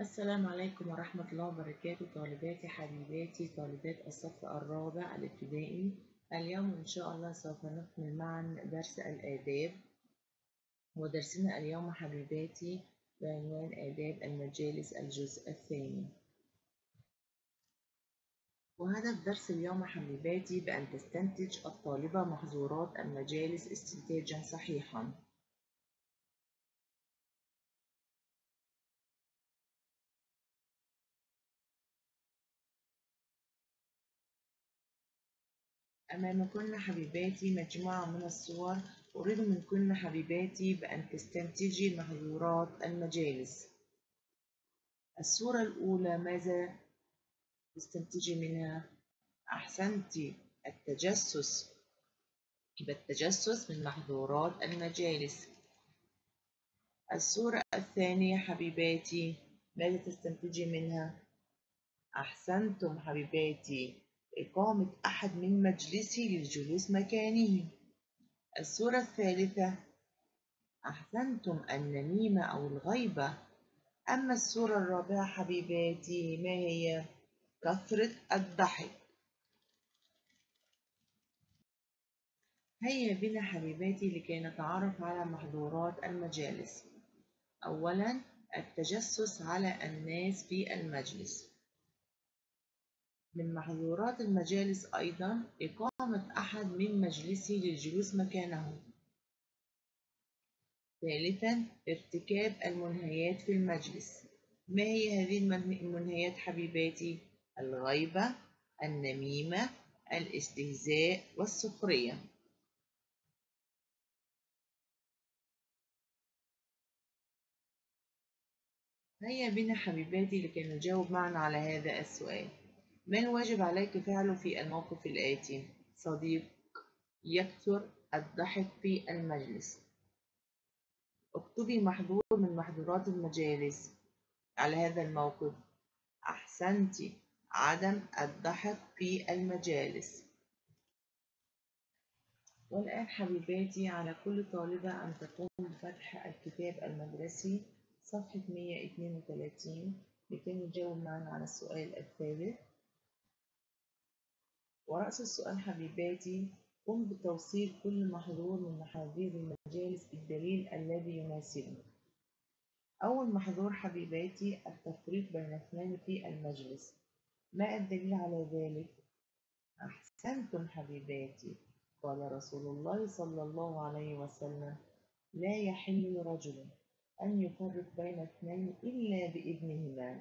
السلام عليكم ورحمة الله وبركاته طالباتي حبيباتي طالبات الصف الرابع الابتدائي. اليوم إن شاء الله سوف نكمل معا درس الآداب. ودرسنا اليوم حبيباتي بعنوان آداب المجالس الجزء الثاني. وهدف درس اليوم حبيباتي بأن تستنتج الطالبة محظورات المجالس استنتاجا صحيحا. أمامكن حبيباتي مجموعة من الصور أريد منكن حبيباتي بأن تستنتجي محظورات المجالس الصورة الأولى ماذا تستنتجي منها؟ أحسنت التجسس يبقى التجسس من محظورات المجالس الصورة الثانية حبيباتي ماذا تستنتجي منها؟ أحسنتم حبيباتي إقامة أحد من مجلسي للجلوس مكانه. الصورة الثالثة أحسنتم النميمة أو الغيبة أما الصورة الرابعة حبيباتي ما هي؟ كثرة الضحك. هيا بنا حبيباتي لكي نتعرف على محظورات المجالس. أولا التجسس على الناس في المجلس. من محظورات المجالس أيضا إقامة أحد من مجلسه للجلوس مكانه. ثالثا ارتكاب المنهيات في المجلس. ما هي هذه المنهيات حبيباتي؟ الغيبة النميمة الاستهزاء والسخرية. هيا بنا حبيباتي لكي نجاوب معا على هذا السؤال. ما الواجب عليك فعله في الموقف الآتي؟ صديق يكثر الضحك في المجلس. اكتبي محظور من محظورات المجالس. على هذا الموقف أحسنت عدم الضحك في المجالس. والآن حبيباتي على كل طالبة أن تقوم بفتح الكتاب المدرسي صفحة 132 لكي نجاوب معنا على السؤال الثالث. ورأس السؤال حبيباتي قم بتوصيل كل محظور من محاذير المجالس بالدليل الذي يناسبه أول محظور حبيباتي التفريق بين اثنين في المجلس. ما الدليل على ذلك؟ أحسنتم حبيباتي قال رسول الله صلى الله عليه وسلم لا يحل لرجل أن يفرق بين اثنين إلا بإذنهما.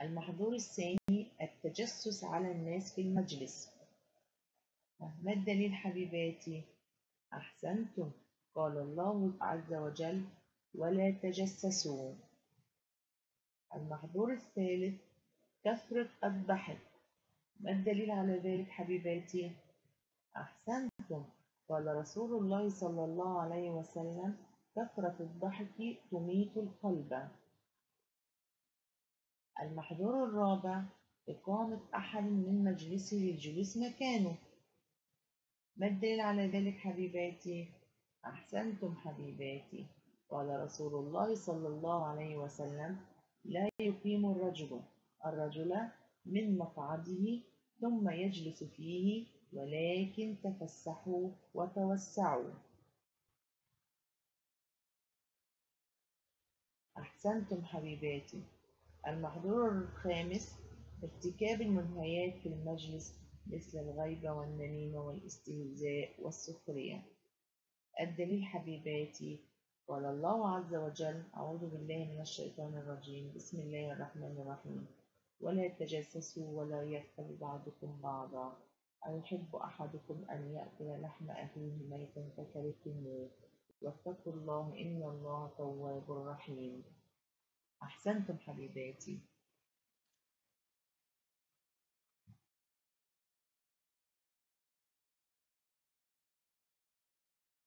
المحظور الثاني التجسس على الناس في المجلس. ما الدليل حبيباتي أحسنتم قال الله عز وجل ولا تجسسوا. المحظور الثالث كثرة الضحك. ما الدليل على ذلك حبيباتي. أحسنتم قال رسول الله صلى الله عليه وسلم كثرة الضحك تميت القلب. المحظور الرابع إقامة أحد من مجلسه للجلوس مكانه. ما الدليل على ذلك حبيباتي؟ أحسنتم حبيباتي. قال رسول الله صلى الله عليه وسلم لا يقيم الرجل الرجل من مقعده ثم يجلس فيه ولكن تفسحوا وتوسعوا. أحسنتم حبيباتي. المحظور الخامس ارتكاب المنهيات في المجلس مثل الغيبة والنميمة والاستهزاء والسخرية. الدليل حبيباتي قال الله عز وجل أعوذ بالله من الشيطان الرجيم. بسم الله الرحمن الرحيم. ولا تجسسوا ولا يغتب بعضكم بعضا. أيحب أحدكم أن يأكل لحم أخيه ميتا فكرهتموه. واتقوا الله إن الله تواب رحيم. أحسنتم حبيباتي.